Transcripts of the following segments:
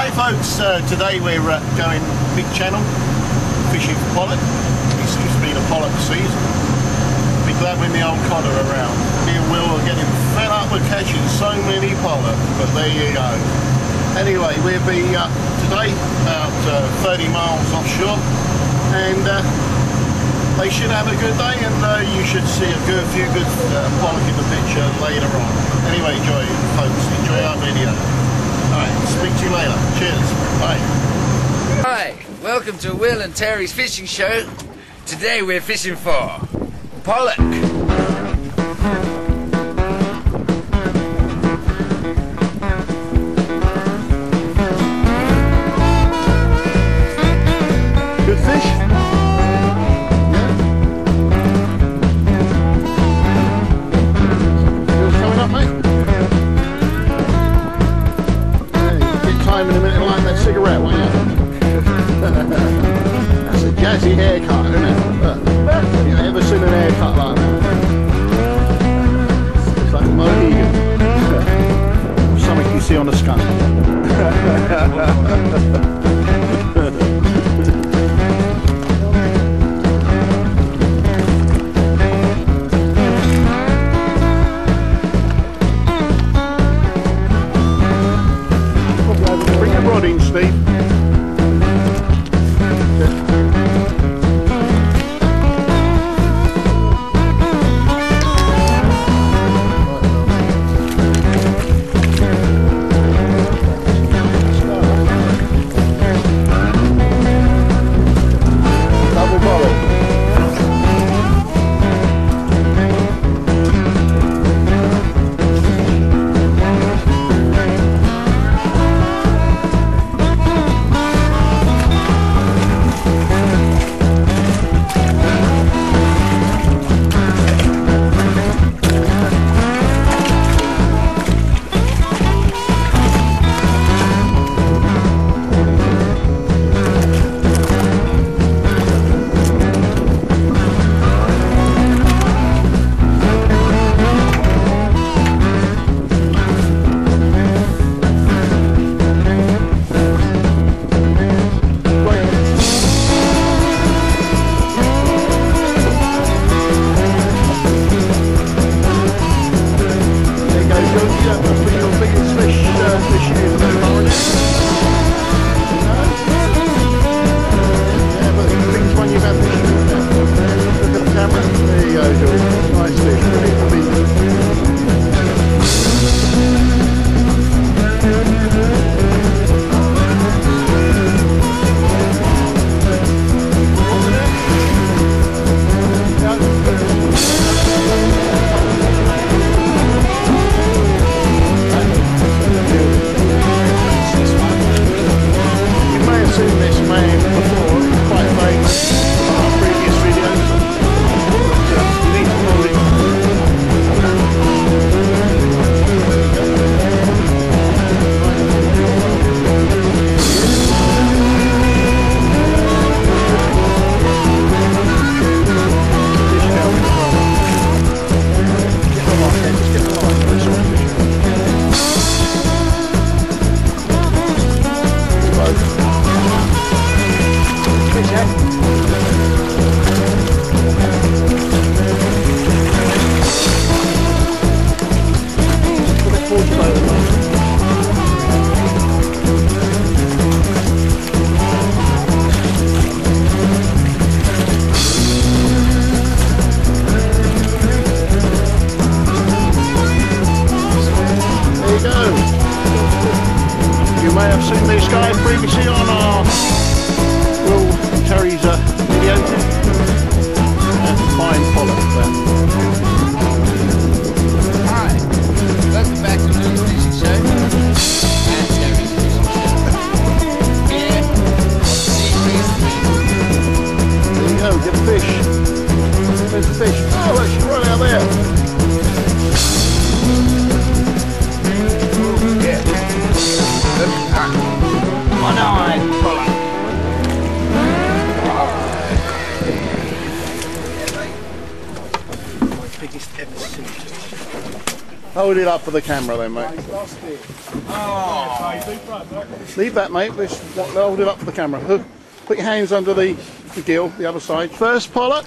Hi folks, uh, today we're uh, going big channel fishing for pollock. It seems to be the pollock season. Be glad when the old cod are around. Me and Will are getting fed up with catching so many pollock, but there you go. Anyway, we'll be uh, today about uh, 30 miles offshore and uh, they should have a good day and uh, you should see a good few good pollock in the picture later on. Anyway, enjoy folks, enjoy our video. Alright, speak to you later. Cheers. Bye. Hi, welcome to Will and Terry's fishing show. Today we're fishing for pollock. Bring your rod in, Steve. These previously on our Hold it up for the camera then, mate. Oh. Leave that, mate. Let's hold it up for the camera. Put your hands under the, the gill, the other side. First pollock.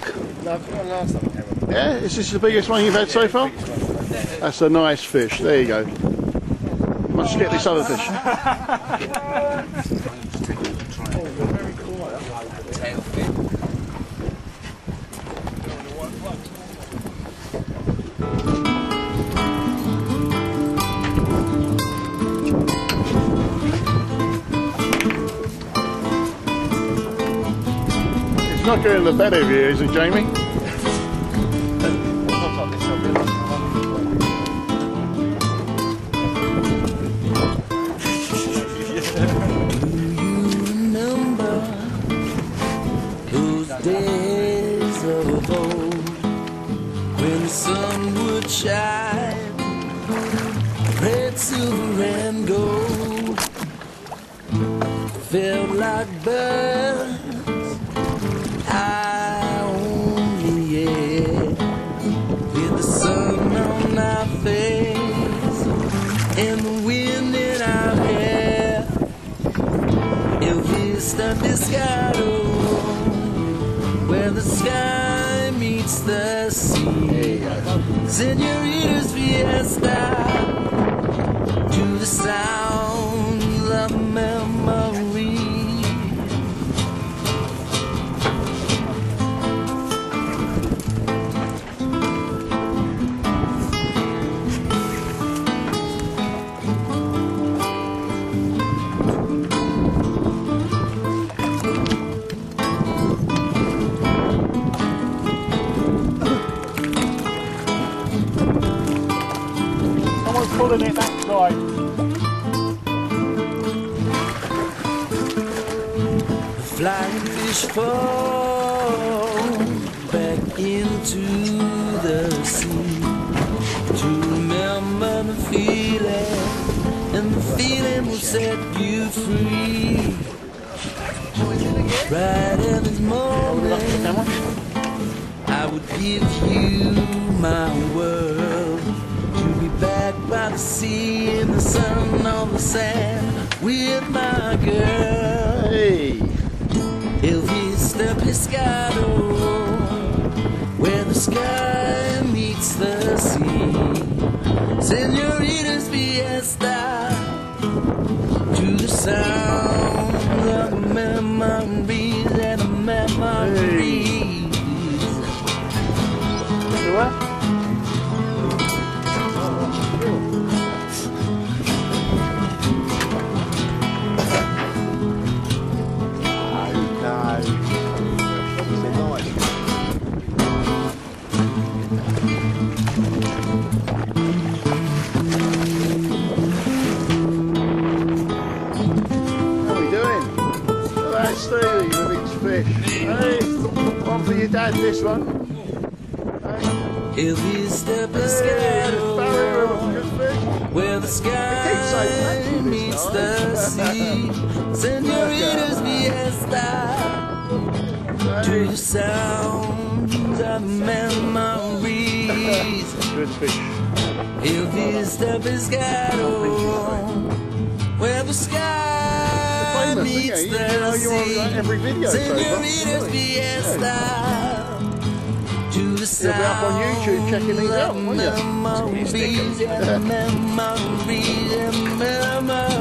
Yeah, is this the biggest one you've had so far? That's a nice fish. There you go. Must get this other fish. Not getting the better of you, is it, Jamie? days of old when the sun would shine red, silver, and gold. Felt like birds Piscado, where the sky meets the sea. Senoritas Fiesta, to the sound Someone's pulling it that side. Flying fish fall back into the sea to remember the feeling, and the feeling will set you free. Right in this moment, I would give you my world back by the sea in the sun on the sand with my girl. Hey. Elvis the Pescado, where the sky meets the sea. Senoritas Fiesta, to the sound of memories your dad, this one. Elvis the Hey, Barry Pescado. with good fish. Where the sky meets the sea, senoritas fiesta to the sounds of memories. Fish. Elvis the Pescado, where the sky meets? You know, the you're on, uh, every video so far. senoritas fiesta to the You'll be up on YouTube checking these out, won't of you? memories memories memories.